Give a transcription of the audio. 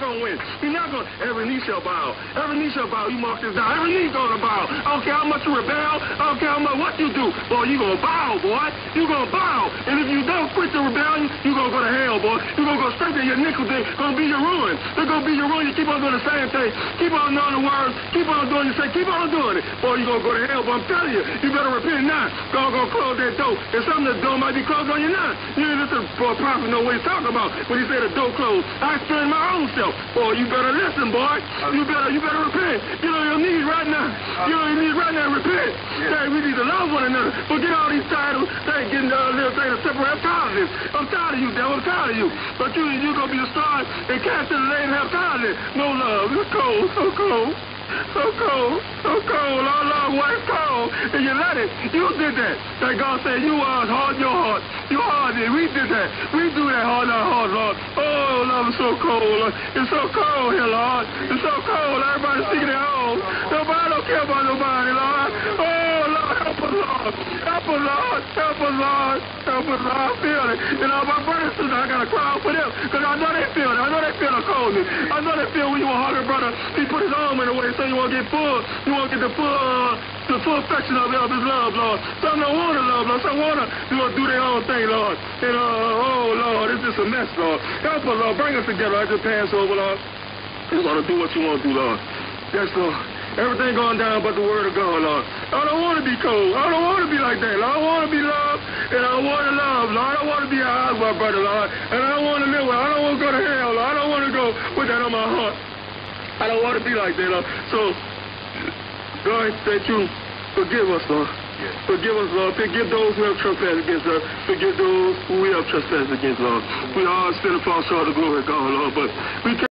not to win. You're not to. Every knee shall bow. Every knee shall bow. You mark this down. Every knee going to bow. I don't care how much you rebel. I don't care how much what you do. Boy, you to bow, boy. you to bow. And if you don't quit the rebellion, you boy. You're going to go straight to your nickel day. going to be your ruin. They're going to be your ruin. You keep on doing the same thing. Keep on knowing the words. Keep on doing the same. Keep on doing it. Boy, you're going to go to hell. But I'm telling you, you better repent now. God going to close that door. If something that's door might be closed on you now. You ain't listen for a prophet know what he's talking about when he said the door closed. I experienced my own self. Boy, you better listen, boy. Uh, you better you better repent. You know your knees right now. You your right now. Repent. Hey, we need to love one another. Forget all these titles. They getting uh, little things to separate. I'm tired of this. I'm tired of you, devil. I'm tired of you. But you you gonna be a star and cast in the lane and have it. No love. It's cold. So cold. So cold. So cold. Our love was cold. And you let it. You did that. That God said you are hard your heart. You hard it. We did that. We do that hard our heart, Lord. Oh, love is so cold. It's so cold here, Lord. It's so cold. Everybody's seeking their home. Nobody don't care Lord. Oh, Lord, help us, Lord. Help us, Lord. Help us, Lord. Help us, Lord. Feel it. And all my brothers and I got to cry out for them. Because I know they feel it. I know they feel the coldness. I know they feel when you to hug brother. He put his arm in the way so you want to get full. You want to get the full, the full affection of, of his love, Lord. Some don't want to love, Lord. Some want to you know, do their own thing, Lord. And, uh, oh, Lord, it's just a mess, Lord. Help us, Lord. Bring us together. I just pass over, Lord. You want to do what you want to do, Lord. Yes, Lord. Everything going down but the word of God, Lord. I don't want to be cold. I don't want to be like that. Lord. I want to be loved, and I want to love, Lord. I don't want to be out my brother, Lord. And I don't want to live with. I don't want to go to hell, Lord. I don't want to go with that on my heart. I don't want to be like that, Lord. So, God, that you forgive us, Lord. Yes. Forgive us, Lord. Forgive those who have trespassed against us. Forgive those who we have trespassed against, Lord. We all still fall short of the glory of God, Lord. But we can't